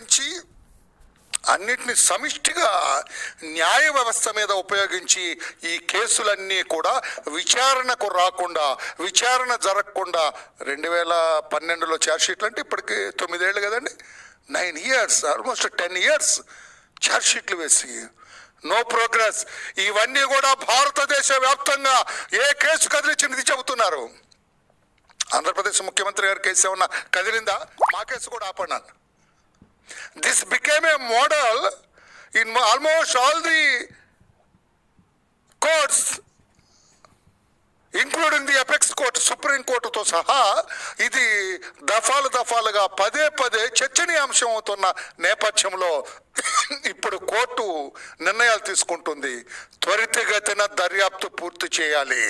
ఉపయోగించి అన్నిటిని సమిష్టిగా న్యాయ వ్యవస్థ మీద ఉపయోగించి ఈ కేసులన్నీ కూడా విచారణకు రాకుండా విచారణ జరగకుండా రెండు వేల పన్నెండులో ఛార్జ్షీట్లు అంటే ఇప్పటికి తొమ్మిదేళ్ళు కదండి? Nine years almost ten years ఛార్జ్షీట్లు వేసి. No progress. ఇవన్నీ కూడా భారతదేశ వ్యాప్తంగా ఏ కేసు కదిలించినది చెబుతున్నారు. ఆంధ్రప్రదేశ్ ముఖ్యమంత్రి గారి కేసు ఏమన్నా కదిలిందా? మా కేసు కూడా ఆపన్నాను this became a model in almost almost all the courts including the apex court supreme కోర్టుతో సహా ఇది దఫాలు దఫాలుగా పదే పదే చర్చనీయాంశం అవుతున్న నేపథ్యంలో ఇప్పుడు కోర్టు నిర్ణయాలు తీసుకుంటుంది. త్వరితగతిన దర్యాప్తు పూర్తి చేయాలి.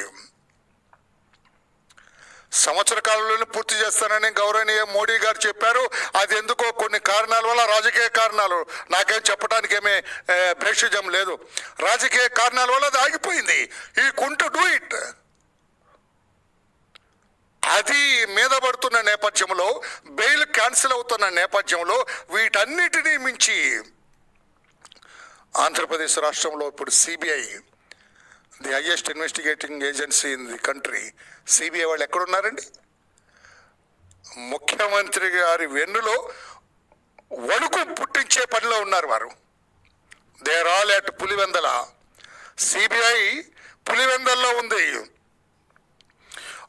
సంవత్సర కాలంలోనే పూర్తి చేస్తానని గౌరవనీయ మోడీ గారు చెప్పారు. అది ఎందుకో కారణాల వల్ల రాజకీయ కారణాలు. నాకేం చెప్పడానికి ఏమీ భేషజం లేదు. రాజకీయ కారణాల వల్ల అది ఆగిపోయింది. ఈ కుంటు డూ ఇట్. అది మీద పడుతున్న నేపథ్యంలో బెయిల్ క్యాన్సిల్ అవుతున్న నేపథ్యంలో వీటన్నిటినీ మించి ఆంధ్రప్రదేశ్ రాష్ట్రంలో ఇప్పుడు CBI the highest investigating agency in the country. CBI వాళ్ళు ఎక్కడున్నారండి? ముఖ్యమంత్రి గారి వెన్నులో వణుకు పుట్టించే పనిలో ఉన్నారు వారు. They're all at Pulivendula CBI పులివెందల్లో ఉంది.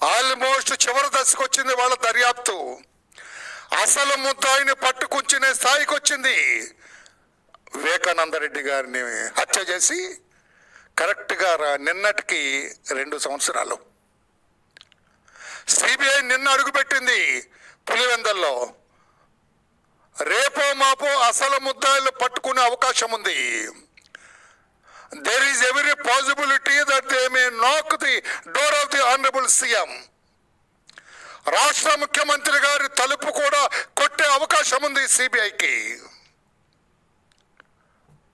ఆల్మోస్ట్ చివరి దశకు వచ్చింది వాళ్ళ దర్యాప్తు. అసలు ముద్దాయిని పట్టుకుంచునే స్థాయికి వచ్చింది. వివేకానంద రెడ్డి గారిని హత్య చేసి కరెక్ట్గా నిన్నటికి రెండు సంవత్సరాలు. సిబిఐ నిన్న అడుగుపెట్టింది పులివెందల్లో రేపో మాపో అసలు ముద్దాయిలు పట్టుకునే అవకాశం ఉంది. There is every possibility that they may knock the door of the honourable CM రాష్ట్ర ముఖ్యమంత్రి గారి తలుపు కూడా కొట్టే అవకాశం ఉంది సిబిఐకి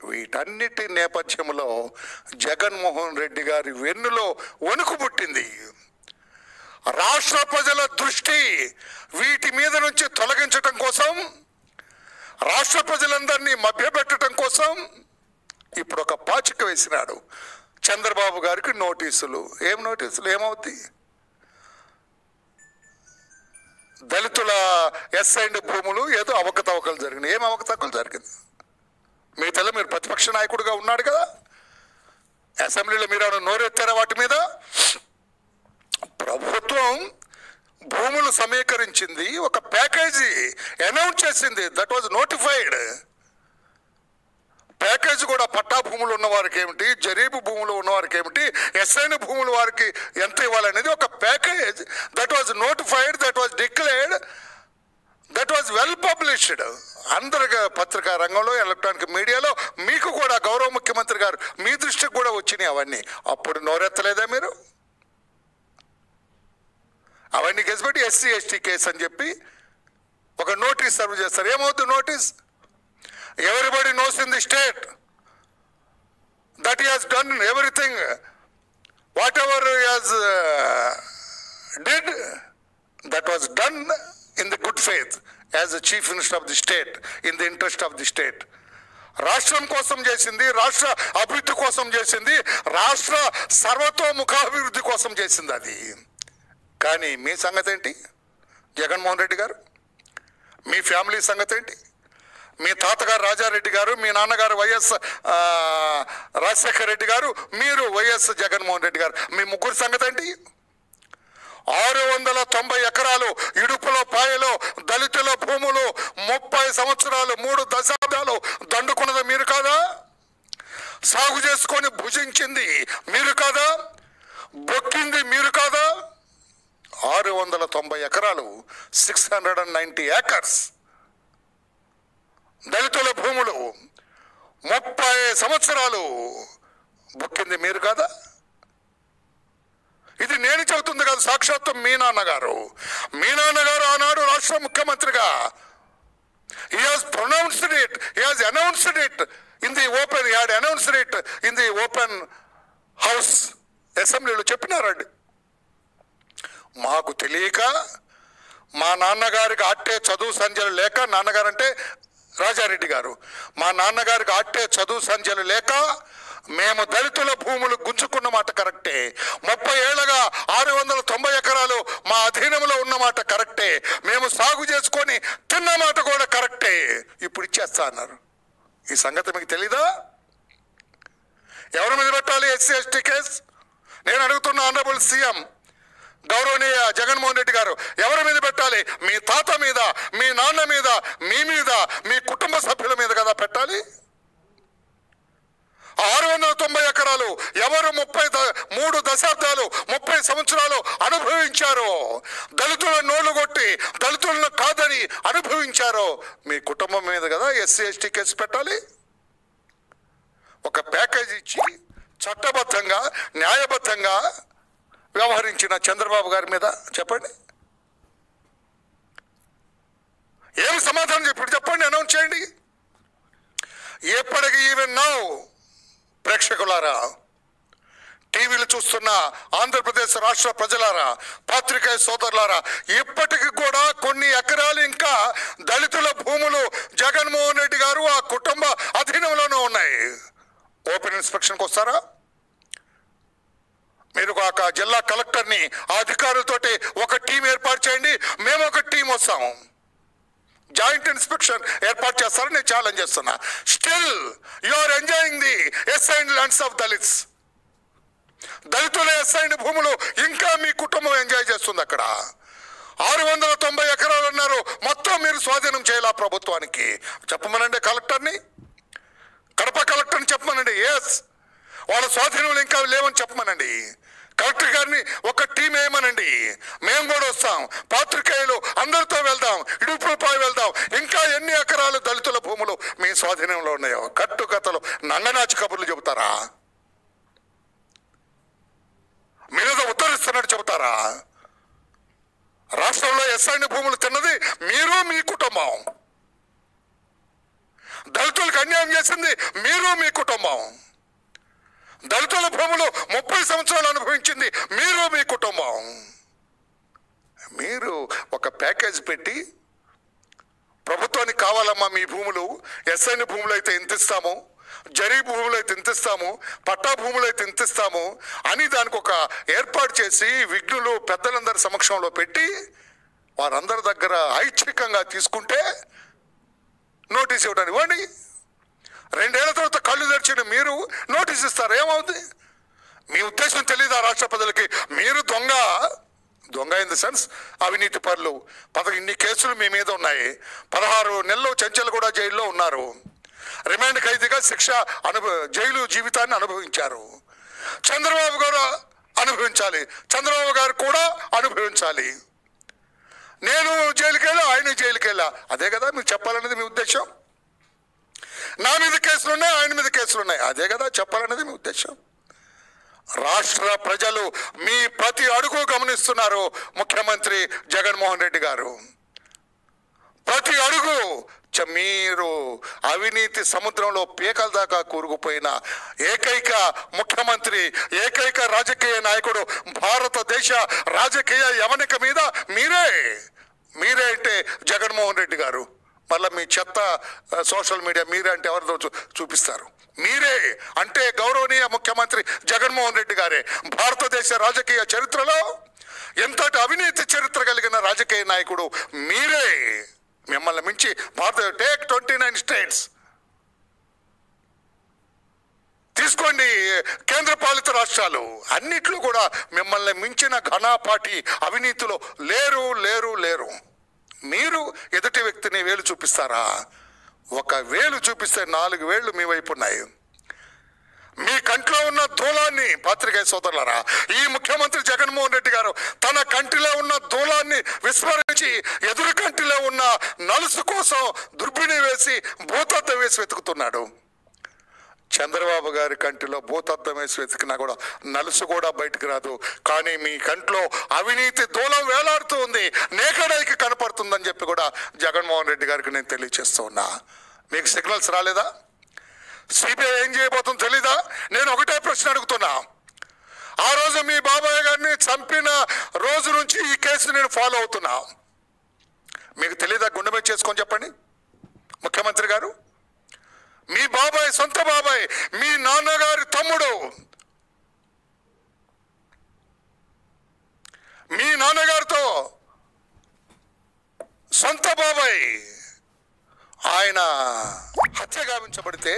వీటన్నిటి నేపథ్యంలో జగన్మోహన్ రెడ్డి గారి వెన్నులో వణుకు పుట్టింది. రాష్ట్ర ప్రజల దృష్టి వీటి మీద నుంచి తొలగించటం కోసం రాష్ట్ర ప్రజలందరినీ మభ్యపెట్టడం కోసం ఇప్పుడు ఒక పాచిక వేసినాడు. చంద్రబాబు గారికి నోటీసులు. ఏం నోటీసులు? ఏమవుద్ది దళితుల ఎస్ అండ్ భూములు ఏదో అవకతవకలు జరిగినాయి. ఏం అవకతవకలు జరిగింది? మిగతాలో మీరు ప్రతిపక్ష నాయకుడిగా ఉన్నాడు కదా. అసెంబ్లీలో మీరు ఏమైనా నోరెత్తారా వాటి మీద? ప్రభుత్వం భూములు సమీకరించింది ఒక ప్యాకేజీ అనౌన్స్ చేసింది. దట్ వాజ్ నోటిఫైడ్ ప్యాకేజ్ కూడా పట్టా భూములు ఉన్న వారికి ఏమిటి జరీబు భూములు ఉన్న వారికి ఏమిటి ఎస్ఐన భూములు వారికి ఎంత ఇవ్వాలనేది ఒక package. That was notified that was declared that was well published అందరి పత్రికా రంగంలో ఎలక్ట్రానిక్ మీడియాలో మీకు కూడా గౌరవ ముఖ్యమంత్రి గారు మీ దృష్టికి కూడా వచ్చినాయి అవన్నీ. అప్పుడు నోరెత్తలేదా మీరు? అవన్నీ కేసు పెట్టి ఎస్సీ ఎస్టీ కేసు అని చెప్పి ఒక నోటీస్ సర్వ్ చేస్తారు. ఏమవుతుంది notice everybody knows in the state that he has done everything whatever has did that was done in the good faith as the chief minister of the state in the interest of the state రాష్ట్రం కోసం చేసింది రాష్ట్ర అభివృద్ధి కోసం చేసింది రాష్ట్ర సర్వతోముఖాభివృద్ధి కోసం చేసింది అది. కానీ మీ సంగతి ఏంటి జగన్మోహన్ రెడ్డి గారు? మీ ఫ్యామిలీ సంగతి ఏంటి మీ తాతగారు రాజారెడ్డి గారు మీ నాన్నగారు వైఎస్ రాజశేఖర రెడ్డి గారు మీరు వైఎస్ జగన్మోహన్ రెడ్డి గారు. మీ ముగ్గురు సంగతి ఏంటి ఆరు వందల తొంభై ఎకరాలు ఇడుపులో పాయలో దళితుల భూములు ముప్పై సంవత్సరాలు మూడు దశాబ్దాలు దండుకున్నది మీరు కాదా? సాగు చేసుకొని భుజించింది మీరు కాదా? బొక్కింది మీరు కాదా? ఆరు వందల తొంభై ఎకరాలు six hundred and ninety acres. దళితుల భూములు ముప్పై సంవత్సరాలు బుక్కింది మీరు కదా? ఇది నేను చెబుతుంది కాదు సాక్షాత్తు మీ నాన్నగారు. మీ నాన్నగారు ఆనాడు రాష్ట్ర ముఖ్యమంత్రిగా. He has pronounced it he has announced it in the open he had announced it in the open house అసెంబ్లీలో చెప్పినారండి. మాకు తెలియక మా నాన్నగారికి అట్టే చదువు సంధ్యలు లేక నాన్నగారు అంటే రాజారెడ్డి గారు. మా నాన్నగారికి అట్టే చదువు సంధ్యలు లేక మేము దళితుల భూములు గుంజుకున్న మాట కరెక్టే. ముప్పై ఏళ్ళగా ఆరు వందల తొంభై ఎకరాలు మా అధీనంలో ఉన్న మాట కరెక్టే. మేము సాగు చేసుకొని తిన్న మాట కూడా కరెక్టే. ఇప్పుడు ఇచ్చేస్తా అన్నారు. ఈ సంగతి మీకు తెలీదా? ఎవరి మీద పెట్టాలి ఎస్సీ ఎస్టీ కేసు? నేను అడుగుతున్న ఆనరబుల్ సీఎం. గౌరవనీయ జగన్మోహన్ రెడ్డి గారు ఎవరి మీద పెట్టాలి? మీ తాత మీద మీ నాన్న మీద మీ మీద మీ కుటుంబ సభ్యుల మీద కదా పెట్టాలి? ఆరు వందల తొంభై ఎకరాలు ఎవరు ముప్పై మూడు దశాబ్దాలు ముప్పై సంవత్సరాలు అనుభవించారో దళితుల నోళ్ళు కొట్టి దళితులను కాదని అనుభవించారో మీ కుటుంబం మీద కదా ఎస్సీ ఎస్టీ కేసు పెట్టాలి? ఒక ప్యాకేజ్ ఇచ్చి చట్టబద్ధంగా న్యాయబద్ధంగా వ్యవహరించిన చంద్రబాబు గారి మీద చెప్పండి. ఏం సమాధానం చెప్పి చెప్పండి అనౌన్స్ చేయండి. ఎప్పటికి ఈవెన్ నౌ ప్రేక్షకులారా టీవీలు చూస్తున్న ఆంధ్రప్రదేశ్ రాష్ట్ర ప్రజలారా పాత్రికేయ సోదరులారా ఇప్పటికి కూడా కొన్ని ఎకరాలు ఇంకా దళితుల భూములు జగన్మోహన్ రెడ్డి గారు ఆ కుటుంబ అధీనంలోనే ఉన్నాయి. ఓపెన్ ఇన్స్పెక్షన్కి వస్తారా మీరు ఒక జిల్లా కలెక్టర్ని అధికారులతోటి ఒక టీం ఏర్పాటు చేయండి. మేము ఒక టీం వస్తాము. జాయింట్ ఇన్స్పెక్షన్ ఏర్పాటు చేస్తారని నేను ఛాలెంజ్ చేస్తున్నా. Still you are enjoying the assigned lands of Dalits దళితుల ఎస్ఐన్ భూములు ఇంకా మీ కుటుంబం ఎంజాయ్ చేస్తుంది అక్కడ. ఆరు వందల తొంభై ఎకరాలు అన్నారు. మొత్తం మీరు స్వాధీనం చేయాలి ఆ ప్రభుత్వానికి? చెప్పమనండి కలెక్టర్ని? కడప కలెక్టర్ని చెప్పమనండి. ఎస్ వాళ్ళ స్వాధీనంలో ఇంకా లేవని చెప్పమనండి. కలెక్టర్ గారిని ఒక టీం వేయమనండి. మేము కూడా వస్తాం. పాత్రికేయులు అందరితో వెళ్దాం. ఇడుపులపాయ వెళ్దాం. ఇంకా ఎన్ని ఎకరాలు దళితుల భూములు మీ స్వాధీనంలో ఉన్నాయో కట్టు కథలు నంగనాచి కబుర్లు చెబుతారా? మీద ఉత్తరిస్తున్నట్టు చెబుతారా? రాష్ట్రంలో ఎస్ఐని భూములు తిన్నది మీరు మీ కుటుంబం. దళితులకు అన్యాయం చేసింది మీరు మీ కుటుంబం. దళితుల భూములు ముప్పై సంవత్సరాలు అనుభవించింది మీరు మీ కుటుంబం. మీరు ఒక ప్యాకేజ్ పెట్టి ప్రభుత్వానికి కావాలమ్మా మీ భూములు ఎస్ఐని భూములు అయితే ఎంత ఇస్తాము జరీ భూములు అయితే ఎంత ఇస్తాము పట్టా భూములు అయితే ఎంత ఇస్తాము అని దానికి ఒక ఏర్పాటు చేసి విఘ్నులు పెద్దలందరి సమక్షంలో పెట్టి వారందరి దగ్గర ఐచ్ఛికంగా తీసుకుంటే నోటీస్ ఇవ్వడానికి ఇవ్వండి రెండేళ్ళ తర్వాత కళ్ళు తెరిచిన మీరు నోటీస్ ఇస్తారు. ఏమవుతుంది మీ ఉద్దేశం తెలియదా రాష్ట్ర ప్రజలకి? మీరు దొంగ. దొంగ ఇన్ ద సెన్స్ అవినీతి పరులు. పద ఇన్ని కేసులు మీ మీద ఉన్నాయి. పదహారు నెలలు చెంచలు కూడా జైల్లో ఉన్నారు. రిమాండ్ ఖైదీగా శిక్ష అనుభవ జైలు జీవితాన్ని అనుభవించారు. చంద్రబాబు గారు అనుభవించాలి. చంద్రబాబు గారు కూడా అనుభవించాలి. నేను జైలుకి వెళ్ళా ఆయన జైలుకి వెళ్ళా అదే కదా మీరు చెప్పాలనేది మీ ఉద్దేశం? నా మీద కేసులు ఉన్నాయి ఆయన మీద కేసులు ఉన్నాయి అదే కదా చెప్పాలనేది మీ ఉద్దేశం. రాష్ట్ర ప్రజలు మీ ప్రతి అడుగు గమనిస్తున్నారు ముఖ్యమంత్రి జగన్మోహన్ రెడ్డి గారు. ప్రతి అడుగు చ- మీరు అవినీతి సముద్రంలో పీకల దాకా కూరుకుపోయిన ఏకైక ముఖ్యమంత్రి ఏకైక రాజకీయ నాయకుడు భారతదేశ రాజకీయ యవనిక మీద మీరే మీరే అంటే జగన్మోహన్ రెడ్డి గారు. మళ్ళీ మీ చెత్త సోషల్ మీడియా మీరే అంటే ఎవరితో చూ- చూపిస్తారు. మీరే అంటే గౌరవనీయ ముఖ్యమంత్రి జగన్మోహన్ రెడ్డి గారే. భారతదేశ రాజకీయ చరిత్రలో ఎంతటి అవినీతి చరిత్ర కలిగిన రాజకీయ నాయకుడు మీరే. మిమ్మల్ని మించి భారత టేక్ ట్వంటీ నైన్ స్టేట్స్. తీసుకోండి కేంద్ర పాలిత రాష్ట్రాలు. అన్నిట్లో కూడా మిమ్మల్ని మించిన ఘనాపాటి అవినీతిలో లేరు లేరు లేరు. మీరు ఎదుటి వ్యక్తిని వేలు చూపిస్తారా? ఒక వేలు చూపిస్తే నాలుగు వేళ్ళు మీ వైపు ఉన్నాయి. మీ కంట్లో ఉన్న దూలాన్ని పాత్రికేయ సోదరులరా ఈ ముఖ్యమంత్రి జగన్మోహన్ రెడ్డి గారు తన కంటిలో ఉన్న దూలాన్ని విస్మరించి ఎదురు కంటిలో ఉన్న నలుసు కోసం దుర్బిణి వేసి భూతత్వ వేసి వెతుకుతున్నాడు. చంద్రబాబు గారి కంటిలో భూతద్దం వేసి వెతికినా కూడా నలుసు కూడా బయటకు రాదు. కానీ మీ కంట్లో అవినీతి దూలం వేలాడుతూ ఉంది. నేకడైకి కనపడుతుందని చెప్పి కూడా జగన్మోహన్ రెడ్డి గారికి నేను తెలియచేస్తూ ఉన్నా. మీకు సిగ్నల్స్ రాలేదా? సిబిఐ ఏం చేయబోతుందో తెలీదా? నేను ఒకటే ప్రశ్న అడుగుతున్నా. ఆ రోజు మీ బాబాయ్ గారిని చంపిన రోజు నుంచి ఈ కేసు నేను ఫాలో అవుతున్నా. మీకు తెలీదా? గుండె మీద చేసుకొని చెప్పండి. ముఖ్యమంత్రి గారు? మీ బాబాయ్ సొంత బాబాయ్ మీ నాన్నగారి తమ్ముడు. మీ నాన్నగారితో సొంత బాబాయ్. ఆయన హత్య గావించబడితే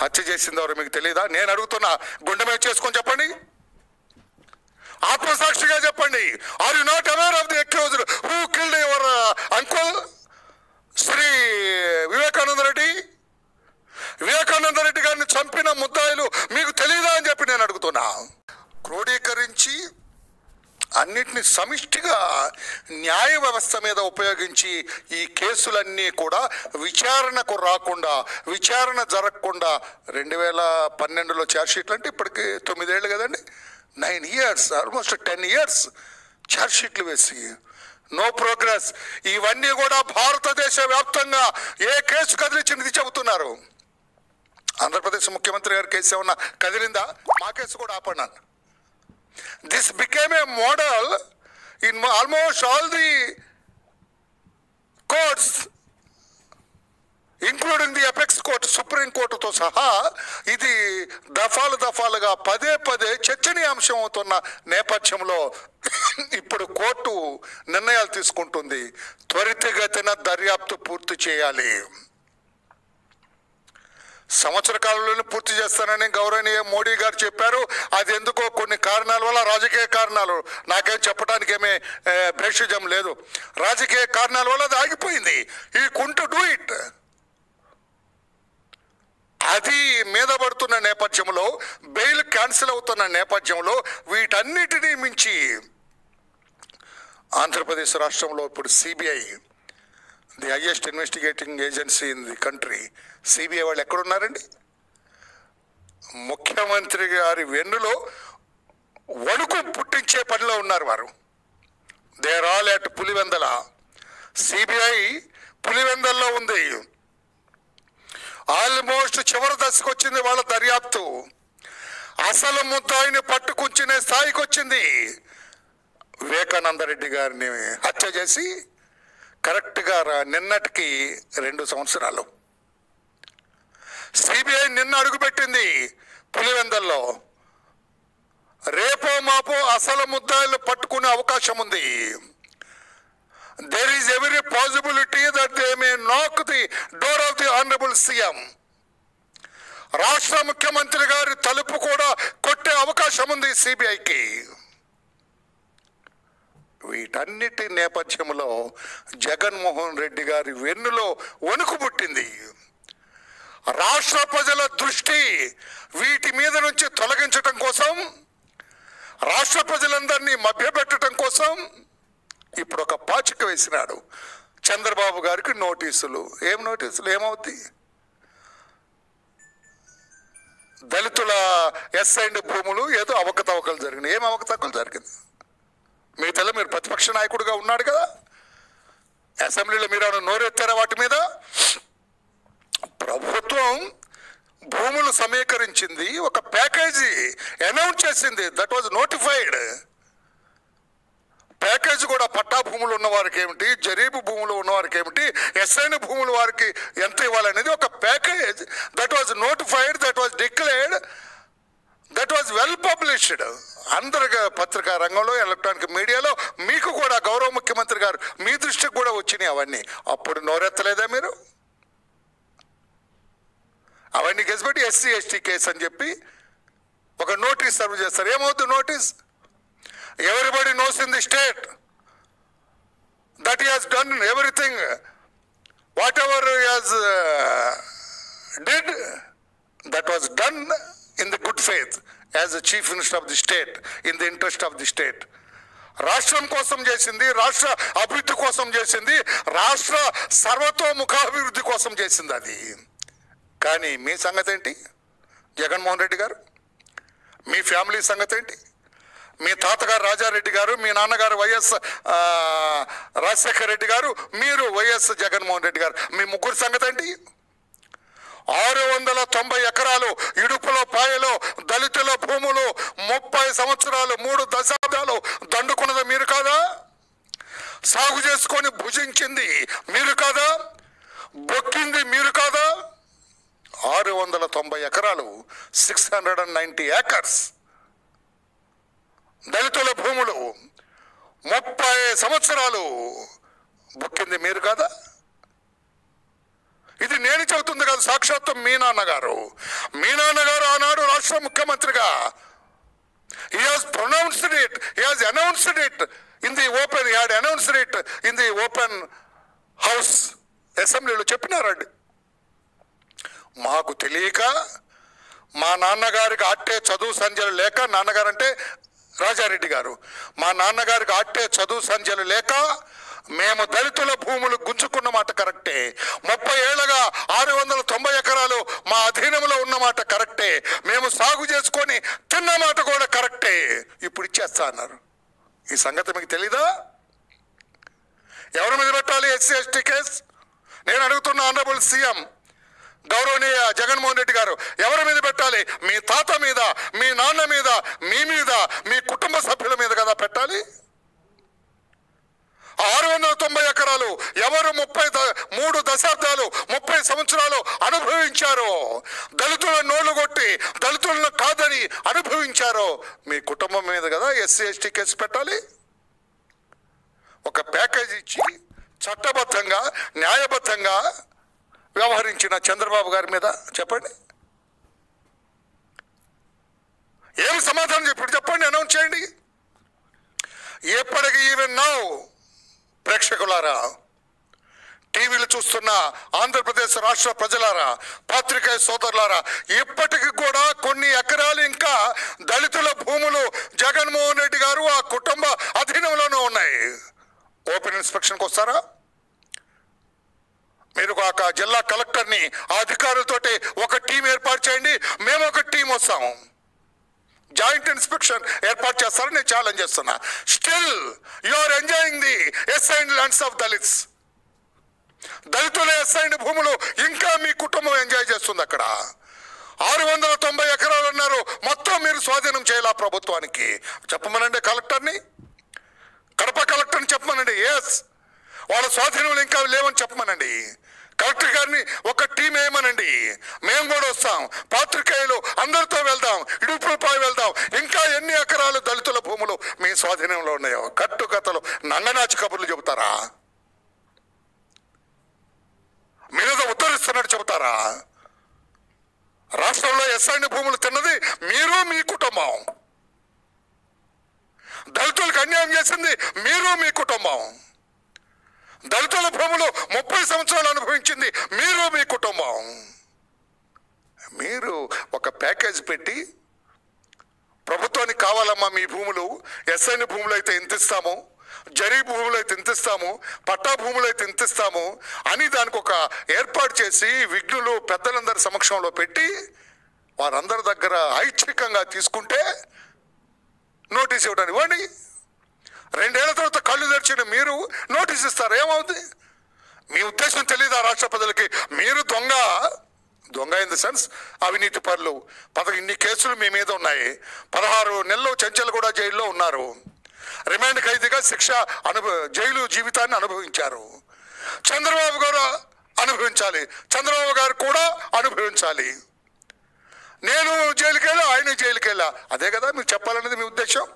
హత్య చేసింది ఎవరు మీకు తెలియదా నేను అడుగుతున్నా గుండె మీద చేసుకొని చెప్పండి. ఆత్మసాక్షిగా చెప్పండి. Are you not aware of the accused who killed your uncle Shri Vivekananda Reddy Vivekananda Reddy గారిని చంపిన ముద్దాయిలు మీకు తెలియదా అని చెప్పి నేను అడుగుతున్నా. క్రోడీకరించి అన్నిటిని సమిష్టిగా న్యాయ వ్యవస్థ మీద ఉపయోగించి ఈ కేసులన్నీ కూడా విచారణకు రాకుండా విచారణ జరగకుండా రెండు వేల పన్నెండులో ఛార్జ్షీట్లు అంటే ఇప్పటికి తొమ్మిదేళ్ళు కదండి? Nine years almost ten years ఛార్జ్షీట్లు వేసి. నో ప్రోగ్రెస్ ఇవన్నీ కూడా భారతదేశ వ్యాప్తంగా ఏ కేసు కదిలించినది చెబుతున్నారు. ఆంధ్రప్రదేశ్ ముఖ్యమంత్రి గారి కేసు ఏమన్నా కదిలిందా? మా కేసు కూడా ఆపన్నాను this became a model in almost all the courts including the apex court supreme కోర్టుతో సహా ఇది దఫాలు దఫాలుగా పదే పదే చర్చనీయాంశం అవుతున్న నేపథ్యంలో ఇప్పుడు కోర్టు నిర్ణయాలు తీసుకుంటుంది. త్వరితగతిన దర్యాప్తు పూర్తి చేయాలి. సంవత్సర కాలంలోనే పూర్తి చేస్తానని గౌరవనీయ మోడీ గారు చెప్పారు. అది ఎందుకో కొన్ని కారణాల వల్ల రాజకీయ కారణాలు. నాకేం చెప్పడానికి ఏమీ భేషజం లేదు. రాజకీయ కారణాల వల్ల అది ఆగిపోయింది. ఈ కుంటు డూ ఇట్. అది మీద పడుతున్న నేపథ్యంలో బెయిల్ క్యాన్సిల్ అవుతున్న నేపథ్యంలో వీటన్నిటినీ మించి ఆంధ్రప్రదేశ్ రాష్ట్రంలో ఇప్పుడు CBI the highest investigating agency in the country CBI వాళ్ళు ఎక్కడున్నారండి? ముఖ్యమంత్రి గారి వెన్నులో వణుకు పుట్టించే పనిలో ఉన్నారు వారు. They are all at Pulivendula. CBI పులివెందల్లో ఉంది. ఆల్మోస్ట్ చివరి దశకు వచ్చింది వాళ్ళ దర్యాప్తు. అసలు ముద్దాయిని పట్టుకుంచునే స్థాయికి వచ్చింది. వివేకానంద రెడ్డి గారిని హత్య చేసి కరెక్ట్గా నిన్నటికి రెండు సంవత్సరాలు. సిబిఐ నిన్న అడుగుపెట్టింది పులివెందల్లో. రేపో మాపో అసలు ముద్దాయిలు పట్టుకునే అవకాశం ఉంది. There is every possibility that they may knock the door of the honourable CM రాష్ట్ర ముఖ్యమంత్రి గారి తలుపు కూడా కొట్టే అవకాశం ఉంది సిబిఐకి. వీటన్నిటి నేపథ్యంలో జగన్మోహన్ రెడ్డి గారి వెన్నులో వణుకు పుట్టింది. రాష్ట్ర ప్రజల దృష్టి వీటి మీద నుంచి తొలగించటం కోసం రాష్ట్ర ప్రజలందరినీ మభ్యపెట్టడం కోసం ఇప్పుడు ఒక పాచిక వేసినాడు. చంద్రబాబు గారికి నోటీసులు. ఏం నోటీసులు? ఏమవుతాయి దళితుల ఎస్ అండ్ భూములు ఏదో అవకతవకలు జరిగినాయి. ఏం అవకతవకలు జరిగింది? మిగతాలో మీరు ప్రతిపక్ష నాయకుడిగా ఉన్నాడు కదా. అసెంబ్లీలో మీరు ఏమైనా నోరెత్తారా వాటి మీద? ప్రభుత్వం భూములు సమీకరించింది ఒక ప్యాకేజీ అనౌన్స్ చేసింది దట్ వాజ్ నోటిఫైడ్ ప్యాకేజ్ కూడా పట్టా భూములు ఉన్న వారికి ఏమిటి జరీబు భూములు ఉన్న వారికి ఏమిటి ఎస్ఐన భూములు వారికి ఎంత ఇవ్వాలనేది ఒక package that was notified that was declared that was well published అందరు పత్రికా రంగంలో ఎలక్ట్రానిక్ మీడియాలో మీకు కూడా గౌరవ ముఖ్యమంత్రి గారు మీ దృష్టికి కూడా వచ్చినాయి అవన్నీ. అప్పుడు నోరెత్తలేదా మీరు? అవన్నీ కేసుపెట్టి ఎస్సీ ఎస్టీ కేసు అని చెప్పి ఒక నోటీస్ సర్వ్ చేస్తారు. ఏమవుతుంది notice? Everybody knows in the state? That he done everything whatever has did that was done in the good faith as the chief minister of the state in the interest of the state రాష్ట్రం కోసం చేసింది రాష్ట్ర అభివృద్ధి కోసం చేసింది రాష్ట్ర సర్వతోముఖాభివృద్ధి కోసం చేసింది అది. కానీ మీ సంగతి ఏంటి జగన్మోహన్ రెడ్డి గారు? మీ ఫ్యామిలీ సంగతి ఏంటి మీ తాతగారు రాజారెడ్డి గారు మీ నాన్నగారు వైఎస్ రాజశేఖర రెడ్డి గారు మీరు వైఎస్ జగన్మోహన్ రెడ్డి గారు. మీ ముగ్గురు సంగతి ఏంటి ఆరు వందల తొంభై ఎకరాలు ఇడుపులో పాయలో దళితుల భూములు ముప్పై సంవత్సరాలు మూడు దశాబ్దాలు దండుకున్నది మీరు కాదా? సాగు చేసుకొని భుజించింది మీరు కాదా? బొక్కింది మీరు కాదా? ఆరు వందల తొంభై ఎకరాలు six hundred and ninety acres దళితుల భూములు ముప్పై సంవత్సరాలు బుక్కింది మీరు కదా? ఇది నేను చెబుతుంది కాదు సాక్షాత్తు మీ నాన్నగారు. మీ నాన్నగారు ఆనాడు రాష్ట్ర ముఖ్యమంత్రిగా. He has pronounced it he has announced it in the open he had announced it in the open house అసెంబ్లీలో చెప్పినారండి. మాకు తెలియక మా నాన్నగారికి అట్టే చదువు సంధ్యలు లేక నాన్నగారు అంటే రాజారెడ్డి గారు. మా నాన్నగారికి అట్టే చదువు సంధ్యలు లేక మేము దళితుల భూములు గుంజుకున్న మాట కరెక్టే. ముప్పై ఏళ్ళగా ఆరు వందల తొంభై ఎకరాలు మా అధీనంలో ఉన్న మాట కరెక్టే. మేము సాగు చేసుకొని తిన్న మాట కూడా కరెక్టే. ఇప్పుడు ఇచ్చేస్తా అన్నారు. ఈ సంగతి మీకు తెలీదా? ఎవరి మీద పెట్టాలి ఎస్సీ ఎస్టీ కేసు? నేను అడుగుతున్న ఆనరబుల్ సీఎం గౌరవనీయ జగన్మోహన్ రెడ్డి గారు ఎవరి మీద పెట్టాలి? మీ తాత మీద మీ నాన్న మీద మీ మీద మీ కుటుంబ సభ్యుల మీద కదా పెట్టాలి? ఆరు వందల తొంభై ఎకరాలు ఎవరు ముప్పై మూడు దశాబ్దాలు ముప్పై సంవత్సరాలు అనుభవించారో? దళితుల నోళ్ళు కొట్టి దళితులను కాదని అనుభవించారో? మీ కుటుంబం మీద కదా ఎస్సీ ఎస్టీ కేసు పెట్టాలి? ఒక ప్యాకేజ్ ఇచ్చి చట్టబద్ధంగా న్యాయబద్ధంగా వ్యవహరించిన చంద్రబాబు గారి మీద చెప్పండి. ఏం సమాధానం చెప్పండి? చెప్పండి అనౌన్స్ చేయండి. ఎప్పటికి ఈవెన్ నౌ ప్రేక్షకులారా టీవీలు చూస్తున్న ఆంధ్రప్రదేశ్ రాష్ట్ర ప్రజలారా పాత్రికేయ సోదరులారా ఇప్పటికి కూడా కొన్ని ఎకరాలు ఇంకా దళితుల భూములు జగన్మోహన్ రెడ్డి గారు ఆ కుటుంబ అధీనంలోనే ఉన్నాయి. ఓపెన్ ఇన్స్పెక్షన్కి వస్తారా? మీరు ఒక జిల్లా కలెక్టర్ని అధికారులతోటి ఒక టీం ఏర్పాటు చేయండి మేము ఒక టీం వస్తాము. జాయింట్ ఇన్స్పెక్షన్ ఏర్పాటు చేస్తారని నేను ఛాలెంజ్ చేస్తున్నా. Still you are enjoying the assigned lands of Dalits దళితుల ఎస్ఐన్ భూములు ఇంకా మీ కుటుంబం ఎంజాయ్ చేస్తుంది అక్కడ. ఆరు వందల తొంభై ఎకరాలు అన్నారు. మొత్తం మీరు స్వాధీనం చేయాలి ఆ ప్రభుత్వానికి? చెప్పమనండి కలెక్టర్ని? కడప కలెక్టర్ని చెప్పమనండి. ఎస్ వాళ్ళ స్వాధీనంలో ఇంకా లేవని చెప్పమనండి. కలెక్టర్ గారిని ఒక టీం వేయమనండి. మేము కూడా వస్తాం. పాత్రికేయులు అందరితో వెళ్దాం. ఇడుపులపై వెళ్దాం. ఇంకా ఎన్ని ఎకరాలు దళితుల భూములు మీ స్వాధీనంలో ఉన్నాయో కట్టు కథలు నంగనాచి కబుర్లు చెబుతారా? మీద ఉత్తరిస్తున్నట్టు చెబుతారా? రాష్ట్రంలో ఎస్ఐని భూములు తిన్నది మీరు మీ కుటుంబం. దళితులకు అన్యాయం చేసింది మీరు మీ కుటుంబం. దళితుల భూములు ముప్పై సంవత్సరాలు అనుభవించింది మీరు మీ కుటుంబం. మీరు ఒక ప్యాకేజ్ పెట్టి ప్రభుత్వానికి కావాలమ్మా మీ భూములు ఎస్ఐని భూములు అయితే ఎంత ఇస్తాము జరీ భూములు అయితే ఎంత ఇస్తాము పట్టా భూములు అయితే ఎంత ఇస్తాము అని దానికి ఒక ఏర్పాటు చేసి విఘ్నులు పెద్దలందరి సమక్షంలో పెట్టి వారందరి దగ్గర ఐచ్ఛికంగా తీసుకుంటే నోటీస్ ఇవ్వడానికి ఇవ్వండి రెండేళ్ళ తర్వాత కళ్ళు తెరిచిన మీరు నోటీస్ ఇస్తారు. ఏమవుతుంది మీ ఉద్దేశం తెలియదా రాష్ట్ర ప్రజలకి? మీరు దొంగ. దొంగ ఇన్ ద సెన్స్ అవినీతి పరులు. పద ఇన్ని కేసులు మీ మీద ఉన్నాయి. పదహారు నెలలు చెంచల్ కూడా జైల్లో ఉన్నారు. రిమాండ్ ఖైదీగా శిక్ష అనుభవ జైలు జీవితాన్ని అనుభవించారు. చంద్రబాబు గారు అనుభవించాలి. చంద్రబాబు గారు కూడా అనుభవించాలి. నేను జైలుకెళ్ళా ఆయన జైలుకెళ్ళా. అదే కదా మీరు చెప్పాలనేది మీ ఉద్దేశం?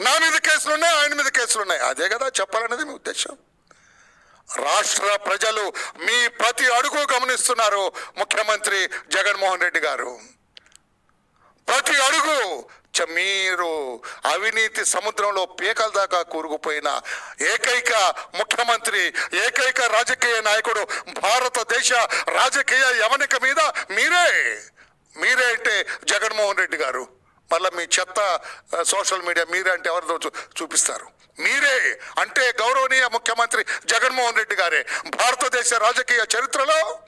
నా మీద కేసులు ఉన్నాయి ఆయన మీద కేసులు ఉన్నాయి అదే కదా చెప్పాలనేది మీ ఉద్దేశం. రాష్ట్ర ప్రజలు మీ ప్రతి అడుగు గమనిస్తున్నారు ముఖ్యమంత్రి జగన్మోహన్ రెడ్డి గారు. ప్రతి అడుగు చ- మీరు అవినీతి సముద్రంలో పీకల దాకా కూరుకుపోయిన ఏకైక ముఖ్యమంత్రి ఏకైక రాజకీయ నాయకుడు భారతదేశ రాజకీయ యవనిక మీద మీరే మీరే అంటే జగన్మోహన్ రెడ్డి గారు. మళ్ళీ మీ చెత్త సోషల్ మీడియా మీరే అంటే ఎవరితో చూ- చూపిస్తారు. మీరే అంటే గౌరవనీయ ముఖ్యమంత్రి జగన్మోహన్ రెడ్డి గారే. భారతదేశ రాజకీయ చరిత్రలో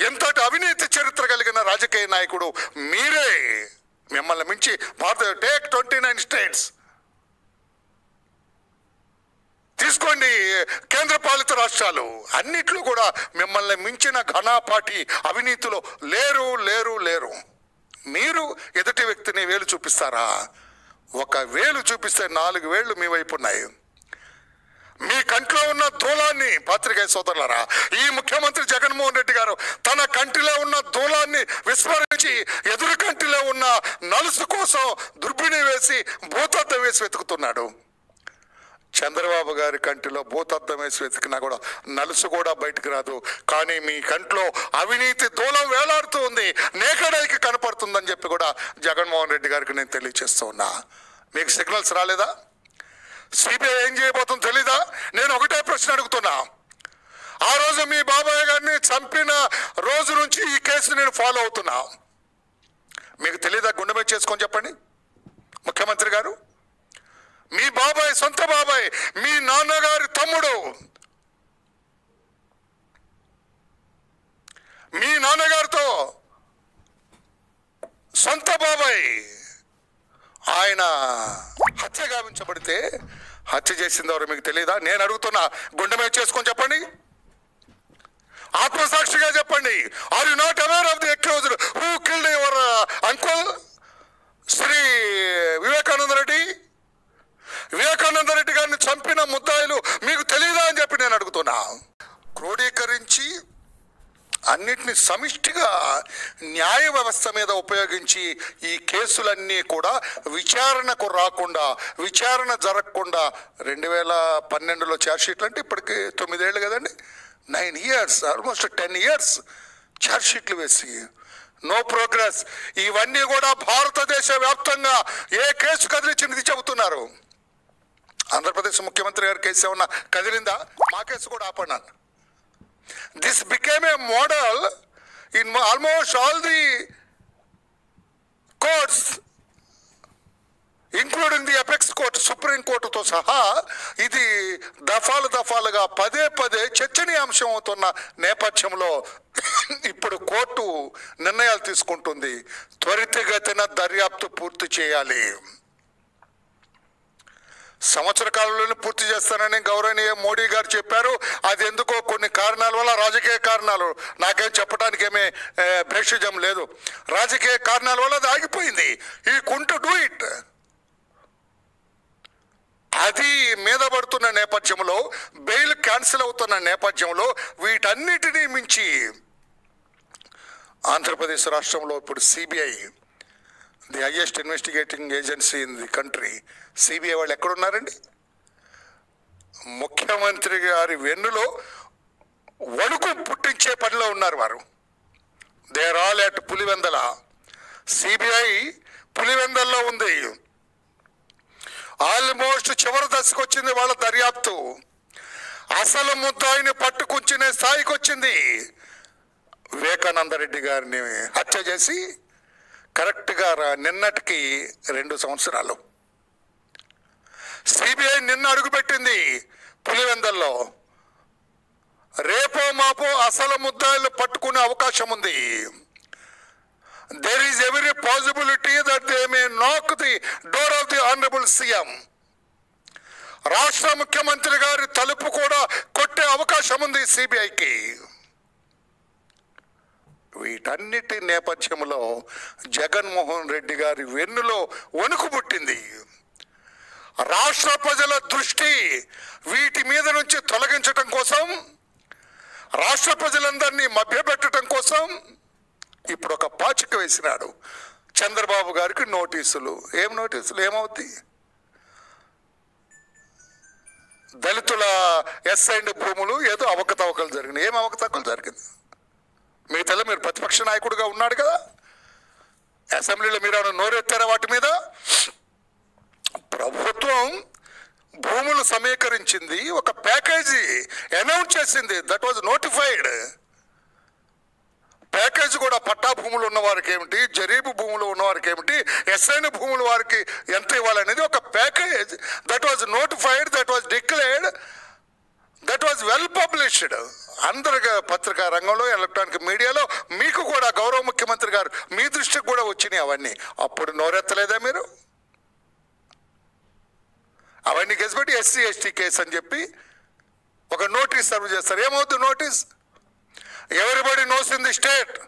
ఎంతటి అవినీతి చరిత్ర కలిగిన రాజకీయ నాయకుడు మీరే. మిమ్మల్ని మించి భారత టేక్ ట్వంటీ నైన్ స్టేట్స్. తీసుకోండి కేంద్ర పాలిత రాష్ట్రాలు. అన్నిట్లో కూడా మిమ్మల్ని మించిన ఘనాపాటి అవినీతిలో లేరు లేరు లేరు. మీరు ఎదుటి వ్యక్తిని వేలు చూపిస్తారా? ఒక వేలు చూపిస్తే నాలుగు వేళ్ళు మీ వైపు ఉన్నాయి. మీ కంట్లో ఉన్న దూలాన్ని పాత్రికేయ సోదరులరా ఈ ముఖ్యమంత్రి జగన్మోహన్ రెడ్డి గారు తన కంటిలో ఉన్న దూలాన్ని విస్మరించి ఎదురు కంటిలో ఉన్న నలుసు కోసం దుర్బిణి వేసి భూతద్ద వేసి వెతుకుతున్నాడు. చంద్రబాబు గారి కంటిలో భూతద్దం వేసి వెతికినా కూడా నలుసు కూడా బయటకు రాదు. కానీ మీ కంట్లో అవినీతి దూలం వేలాడుతూ ఉంది. నేకడైకి కనపడుతుందని చెప్పి కూడా జగన్మోహన్ రెడ్డి గారికి నేను తెలియచేస్తూ ఉన్నా. మీకు సిగ్నల్స్ రాలేదా? సిబిఐ ఏం చేయబోతుందో తెలీదా? నేను ఒకటే ప్రశ్న అడుగుతున్నా. ఆ రోజు మీ బాబాయ్ గారిని చంపిన రోజు నుంచి ఈ కేసు నేను ఫాలో అవుతున్నా. మీకు తెలీదా? గుండె మీద చేసుకొని చెప్పండి. ముఖ్యమంత్రి గారు? మీ బాబాయ్ సొంత బాబాయ్ మీ నాన్నగారి తమ్ముడు. మీ నాన్నగారితో సొంత బాబాయ్. ఆయన హత్య గావించబడితే హత్య చేసింది ఎవరు మీకు తెలియదా నేను అడుగుతున్నా గుండె మీద చేసుకొని చెప్పండి. ఆత్మసాక్షిగా చెప్పండి. Are you not aware of the accused who killed your uncle Shri Vivek Vivekananda Reddy గారిని చంపిన ముద్దాయిలు మీకు తెలియదా అని చెప్పి నేను అడుగుతున్నా. క్రోడీకరించి అన్నిటిని సమిష్టిగా న్యాయ వ్యవస్థ మీద ఉపయోగించి ఈ కేసులన్నీ కూడా విచారణకు రాకుండా విచారణ జరగకుండా రెండు వేల పన్నెండులో ఛార్జ్షీట్లు అంటే ఇప్పటికి తొమ్మిదేళ్ళు కదండి? Nine years almost ten years ఛార్జ్షీట్లు వేసి. No progress. ఇవన్నీ కూడా భారతదేశ వ్యాప్తంగా ఏ కేసు కదిలించినది చెబుతున్నారు. ఆంధ్రప్రదేశ్ ముఖ్యమంత్రి గారి కేసు ఏమన్నా కదిలిందా? మా కేసు కూడా ఆపన్నాను this became a model in almost all the courts including the apex court supreme కోర్టుతో సహా ఇది దఫాలు దఫాలుగా పదే పదే చర్చనీయాంశం అవుతున్న నేపథ్యంలో ఇప్పుడు కోర్టు నిర్ణయాలు తీసుకుంటుంది. త్వరితగతిన దర్యాప్తు పూర్తి చేయాలి. సంవత్సర కాలంలోనే పూర్తి చేస్తానని గౌరవనీయ మోడీ గారు చెప్పారు. అది ఎందుకో కొన్ని కారణాల వల్ల రాజకీయ కారణాలు నాకేం చెప్పడానికి ఏమీ భేషజం లేదు. రాజకీయ కారణాల వల్ల అది ఆగిపోయింది. ఈ కుంటు డూ ఇట్. అది మీద పడుతున్న నేపథ్యంలో బెయిల్ క్యాన్సిల్ అవుతున్న నేపథ్యంలో వీటన్నిటినీ మించి ఆంధ్రప్రదేశ్ రాష్ట్రంలో ఇప్పుడు CBI the highest investigating agency in the country CBI వాళ్ళు ఎక్కడున్నారండి? ముఖ్యమంత్రి గారి వెన్నులో వణుకు పుట్టించే పనిలో ఉన్నారు వారు. They are all at Pulivendula. CBI పులివెందల్లో ఉంది. ఆల్మోస్ట్ చివరి దశకు వచ్చింది వాళ్ళ దర్యాప్తు. అసలు ముద్దాయిని పట్టుకుంచునే స్థాయికి వచ్చింది. వివేకానంద రెడ్డి గారిని హత్య చేసి కరెక్ట్గా రా- నిన్నటికి రెండు సంవత్సరాలు. సిబిఐ నిన్న అడుగుపెట్టింది పులివెందల్లో. రేపో మాపో అసలు ముద్దాయిలు పట్టుకునే అవకాశం ఉంది. There is every possibility that they may knock the door of the honourable CM రాష్ట్ర ముఖ్యమంత్రి గారి తలుపు కూడా కొట్టే అవకాశం ఉంది సిబిఐకి. వీటన్నిటి నేపథ్యంలో జగన్మోహన్ రెడ్డి గారి వెన్నులో వణుకు పుట్టింది. రాష్ట్ర ప్రజల దృష్టి వీటి మీద నుంచి తొలగించటం కోసం రాష్ట్ర ప్రజలందరినీ మభ్యపెట్టడం కోసం ఇప్పుడు ఒక పాచిక వేసినాడు. చంద్రబాబు గారికి నోటీసులు. ఏం నోటీసులు? ఏమవుద్ది దళితుల ఎస్ అండ్ భూములు ఏదో అవకతవకలు జరిగినాయి. ఏం అవకతవకలు జరిగింది? మిగతా మీరు ప్రతిపక్ష నాయకుడిగా ఉన్నాడు కదా. అసెంబ్లీలో మీరు ఏమైనా నోరెత్తారా వాటి మీద? ప్రభుత్వం భూములు సమీకరించింది ఒక ప్యాకేజీ అనౌన్స్ చేసింది దట్ వాజ్ నోటిఫైడ్ ప్యాకేజ్ కూడా పట్టా భూములు ఉన్న వారికి ఏమిటి జరీబు భూములు ఉన్న వారికి ఏమిటి ఎస్ఐన భూములు వారికి ఎంత ఇవ్వాలనేది ఒక package that was notified that was declared that was well published అందరు పత్రికా రంగంలో ఎలక్ట్రానిక్ మీడియాలో మీకు కూడా గౌరవ ముఖ్యమంత్రి గారు మీ దృష్టికి కూడా వచ్చినాయి అవన్నీ. అప్పుడు నోరెత్తలేదా మీరు? అవన్నీ కేసుపెట్టి ఎస్సీ ఎస్టీ కేసు అని చెప్పి ఒక నోటీస్ సర్వ్ చేస్తారు. ఏమవుతుంది notice? Everybody knows in the state?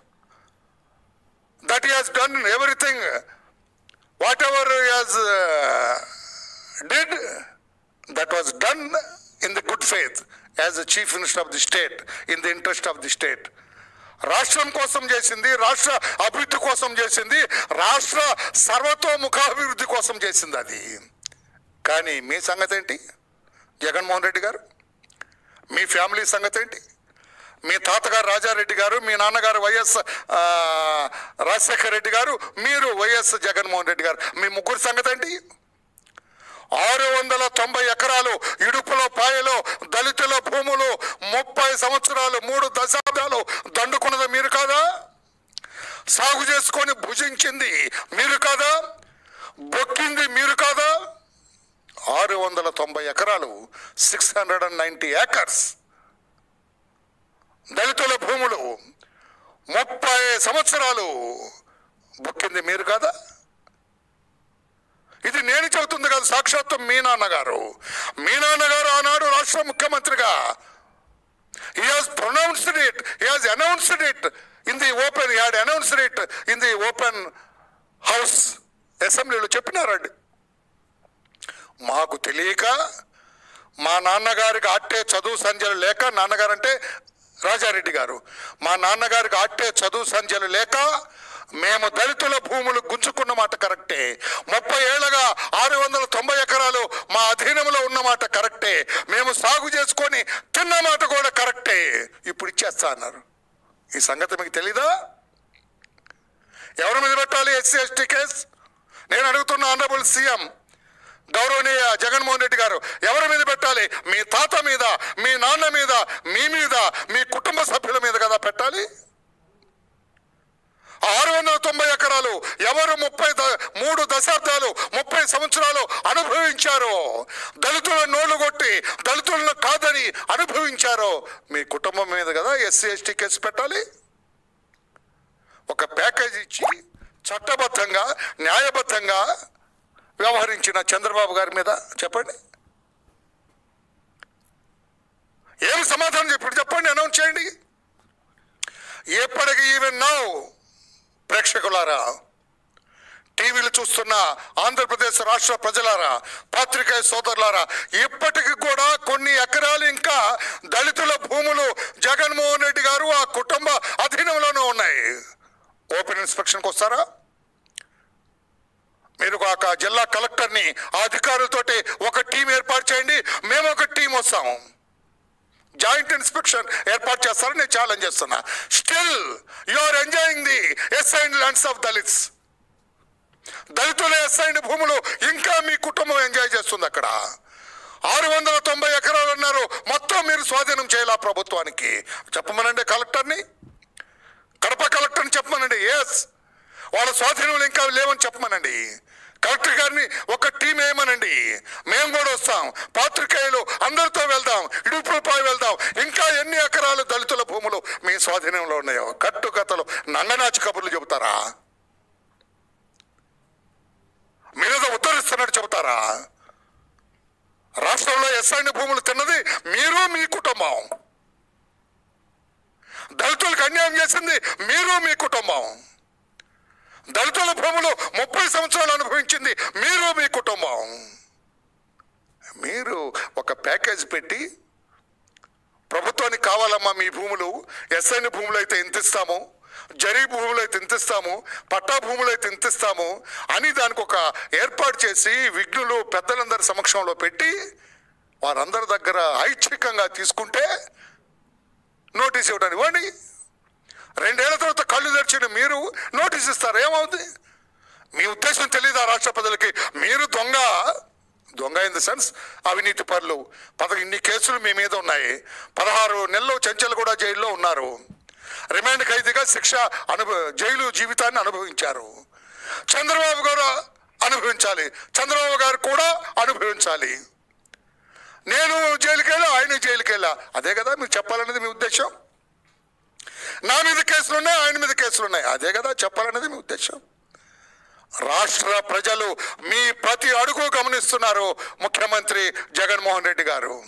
That he done everything whatever has did that was done in the good faith as the chief minister of the state in the interest of the state రాష్ట్రం కోసం చేసింది రాష్ట్ర అభివృద్ధి కోసం చేసింది రాష్ట్ర సర్వతోముఖాభివృద్ధి కోసం చేసింది అది కానీ మీ సంగతి ఏంటి జగన్మోహన్ రెడ్డి గారు మీ ఫ్యామిలీ సంగతి ఏంటి మీ తాతగారు రాజారెడ్డి గారు మీ నాన్నగారు వైఎస్ రాజశేఖర రెడ్డి గారు మీరు వైఎస్ జగన్మోహన్ రెడ్డి గారు మీ ముగ్గురు సంగతి ఏంటి ఆరు వందల తొంభై ఎకరాలు ఇడుపులో పాయలో దళితుల భూములు ముప్పై సంవత్సరాలు మూడు దశాబ్దాలు దండుకున్నది మీరు కాదా? సాగు చేసుకొని భుజించింది మీరు కాదా? బొక్కింది మీరు కాదా? ఆరు వందల తొంభై ఎకరాలు six hundred and ninety acres దళితుల భూములు ముప్పై సంవత్సరాలు బుక్కింది మీరు కాదా? కాదు సాక్షాత్తు మీ నాన్నగారు. మీ నాన్నగారు ఆనాడు రాష్ట్ర ముఖ్యమంత్రిగా. He has pronounced it he has announced it in the open he had announced it in the open house అసెంబ్లీలో చెప్పినారండి. మాకు తెలియక మా నాన్నగారికి అట్టే చదువు సంధ్యలు లేక నాన్నగారు అంటే రాజారెడ్డి గారు. మా నాన్నగారికి అట్టే చదువు సంధ్యలు లేక మేము దళితుల భూములు గుంజుకున్న మాట కరెక్టే. ముప్పై ఏళ్ళగా ఆరు వందల తొంభై ఎకరాలు మా అధీనంలో ఉన్న మాట కరెక్టే. మేము సాగు చేసుకొని తిన్న మాట కూడా కరెక్టే. ఇప్పుడు ఇచ్చేస్తా అన్నారు. ఈ సంగతి మీకు తెలీదా? ఎవరి మీద పెట్టాలి ఎస్సీ ఎస్టీ కేసు? నేను అడుగుతున్న ఆనరబుల్ సీఎం గౌరవనీయ జగన్మోహన్ రెడ్డి గారు ఎవరి మీద పెట్టాలి? మీ తాత మీద మీ నాన్న మీద మీ మీద మీ కుటుంబ సభ్యుల మీద కదా పెట్టాలి? ఆరు వందల తొంభై ఎకరాలు ఎవరు ముప్పై మూడు దశాబ్దాలు ముప్పై సంవత్సరాలు అనుభవించారో? దళితుల నోళ్ళు కొట్టి దళితులను కాదని అనుభవించారో? మీ కుటుంబం మీద కదా ఎస్సీ ఎస్టీ కేసు పెట్టాలి. ఒక ప్యాకేజ్ ఇచ్చి చట్టబద్ధంగా న్యాయబద్ధంగా వ్యవహరించిన చంద్రబాబు గారి మీద చెప్పండి. ఏమి సమాధానం చెప్పండి? చెప్పండి అనౌన్స్ చేయండి. ఎప్పటికీ ఈవెన్ నౌ ప్రేక్షకులారా టీవీలు చూస్తున్న ఆంధ్రప్రదేశ్ రాష్ట్ర ప్రజలారా పాత్రికేయ సోదరులారా ఇప్పటికి కూడా కొన్ని ఎకరాలు ఇంకా దళితుల భూములు జగన్మోహన్ రెడ్డి గారు ఆ కుటుంబ అధీనంలోనే ఉన్నాయి. ఓపెన్ ఇన్స్పెక్షన్కి వస్తారా? మీరు కాక జిల్లా కలెక్టర్ని అధికారులతోటి ఒక టీం ఏర్పాటు చేయండి మేము ఒక టీం వస్తాము. జాయింట్ ఇన్స్పెక్షన్ ఏర్పాటు చేస్తారని నేను ఛాలెంజ్ చేస్తున్నా. Still you are enjoying the assigned lands of Dalits దళితుల ఎస్ఐన్ భూములు ఇంకా మీ కుటుంబం ఎంజాయ్ చేస్తుంది అక్కడ. ఆరు వందల తొంభై ఎకరాలు అన్నారు. మొత్తం మీరు స్వాధీనం చేయాలి ఆ ప్రభుత్వానికి? చెప్పమనండి కలెక్టర్ని? కడప కలెక్టర్ని చెప్పమనండి. ఎస్ వాళ్ళ స్వాధీనంలో ఇంకా లేవని చెప్పమనండి. కలెక్టర్ గారిని ఒక టీం వేయమనండి మేము కూడా వస్తాం. పాత్రికేయులు అందరితో వెళ్దాం. ఇడుపులపై వెళ్దాం. ఇంకా ఎన్ని ఎకరాలు దళితుల భూములు మీ స్వాధీనంలో ఉన్నాయో? కట్టు కథలు నంగనాచి కబుర్లు చెబుతారా? మీద ఉత్తరిస్తున్నట్టు చెబుతారా? రాష్ట్రంలో ఎస్ఐని భూములు తిన్నది మీరు మీ కుటుంబం. దళితులకు అన్యాయం చేసింది మీరు మీ కుటుంబం. దళితుల భూములు ముప్పై సంవత్సరాలు అనుభవించింది మీరు మీ కుటుంబం. మీరు ఒక ప్యాకేజ్ పెట్టి ప్రభుత్వానికి కావాలమ్మా మీ భూములు ఎస్ఐని భూములు అయితే ఎంత ఇస్తాము జరీ భూములు అయితే ఎంత ఇస్తాము పట్టా భూములు అయితే ఎంత ఇస్తాము అని దానికి ఒక ఏర్పాటు చేసి విఘ్నులు పెద్దలందరి సమక్షంలో పెట్టి వారందరి దగ్గర ఐచ్ఛికంగా తీసుకుంటే నోటీస్ ఇవ్వడానికి ఇవ్వండి రెండేళ్ళ తర్వాత కళ్ళు తెరిచిన మీరు నోటీస్ ఇస్తారు. ఏమవుతుంది మీ ఉద్దేశం తెలియదా రాష్ట్ర ప్రజలకి? మీరు దొంగ. దొంగ ఇన్ ద సెన్స్ అవినీతి పరులు. పద ఇన్ని కేసులు మీ మీద ఉన్నాయి. పదహారు నెలలు చెంచలు కూడా జైల్లో ఉన్నారు. రిమాండ్ ఖైదీగా శిక్ష అనుభవ జైలు జీవితాన్ని అనుభవించారు. చంద్రబాబు గారు అనుభవించాలి. చంద్రబాబు గారు కూడా అనుభవించాలి. నేను జైలుకెళ్ళా ఆయన జైలుకెళ్ళా. అదే కదా మీరు చెప్పాలనేది మీ ఉద్దేశం? నా మీద కేసులు ఉన్నాయి ఆయన మీద కేసులు ఉన్నాయి అదే కదా చెప్పాలనేది మీ ఉద్దేశం. రాష్ట్ర ప్రజలు మీ ప్రతి అడుగు గమనిస్తున్నారు ముఖ్యమంత్రి జగన్మోహన్ రెడ్డి గారు.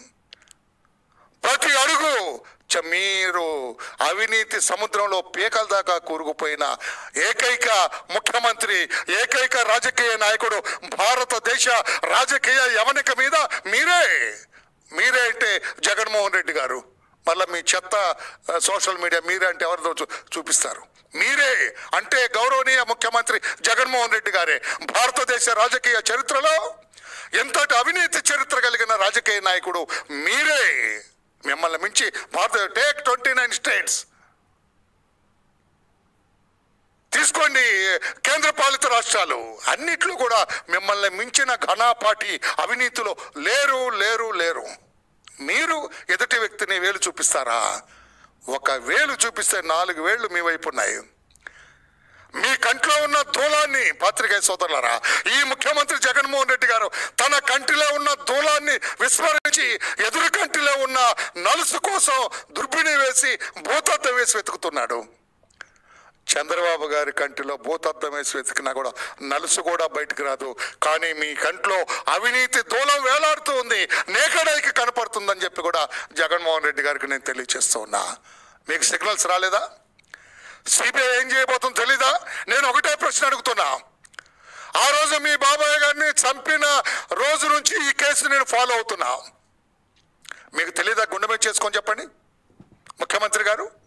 ప్రతి అడుగు చ- మీరు అవినీతి సముద్రంలో పీకల దాకా కూరుకుపోయిన ఏకైక ముఖ్యమంత్రి ఏకైక రాజకీయ నాయకుడు భారతదేశ రాజకీయ యవనిక మీద మీరే మీరే అంటే జగన్మోహన్ రెడ్డి గారు. మళ్ళీ మీ చెత్త సోషల్ మీడియా మీరే అంటే ఎవరిదో చూ- చూపిస్తారు. మీరే అంటే గౌరవనీయ ముఖ్యమంత్రి జగన్మోహన్ రెడ్డి గారే. భారతదేశ రాజకీయ చరిత్రలో ఎంతటి అవినీతి చరిత్ర కలిగిన రాజకీయ నాయకుడు మీరే. మిమ్మల్ని మించి భారత టేక్ ట్వంటీ నైన్ స్టేట్స్. తీసుకోండి కేంద్ర పాలిత రాష్ట్రాలు. అన్నిట్లో కూడా మిమ్మల్ని మించిన ఘనాపాటి అవినీతిలో లేరు లేరు లేరు. మీరు ఎదుటి వ్యక్తిని వేలు చూపిస్తారా? ఒక వేలు చూపిస్తే నాలుగు వేళ్ళు మీ వైపు ఉన్నాయి. మీ కంట్లో ఉన్న దూలాన్ని పాత్రికేయ సోదరులరా ఈ ముఖ్యమంత్రి జగన్మోహన్ రెడ్డి గారు తన కంటిలో ఉన్న దూలాన్ని విస్మరించి ఎదురు కంటిలో ఉన్న నలుసు కోసం దుర్బిణి వేసి భూతద్దం వేసి వెతుకుతున్నాడు. చంద్రబాబు గారి కంటిలో భూతద్దం వేసి వెతికినా కూడా నలుసు కూడా బయటకు రాదు. కానీ మీ కంట్లో అవినీతి దూలం వేలాడుతూ ఉంది. నేకడైకి కనపడుతుందని చెప్పి కూడా జగన్మోహన్ రెడ్డి గారికి నేను తెలియచేస్తూ ఉన్నా. మీకు సిగ్నల్స్ రాలేదా? సిబిఐ ఏం చేయబోతుందో తెలీదా? నేను ఒకటే ప్రశ్న అడుగుతున్నా. ఆ రోజు మీ బాబాయ్ గారిని చంపిన రోజు నుంచి ఈ కేసు నేను ఫాలో అవుతున్నా. మీకు తెలీదా? గుండె మీద చేసుకొని చెప్పండి. ముఖ్యమంత్రి గారు?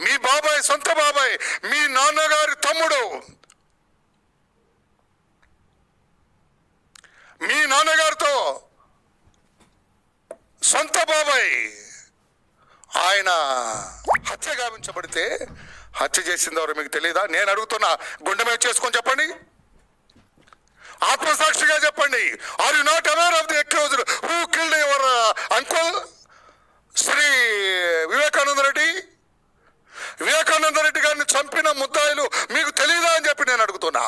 మీ బాబాయ్ సొంత బాబాయ్ మీ నాన్నగారి తమ్ముడు. మీ నాన్నగారితో సొంత బాబాయ్. ఆయన హత్య గావించబడితే హత్య చేసిందెవరో మీకు తెలియదా నేను అడుగుతున్నా గుండె మీద చేసుకొని చెప్పండి. ఆత్మసాక్షిగా చెప్పండి. Are you not aware of the accuser who killed your uncle Shri Vivekananda Reddy. Vivekananda Reddy గారిని చంపిన ముద్దాయిలు మీకు తెలియదా అని చెప్పి నేను అడుగుతున్నా.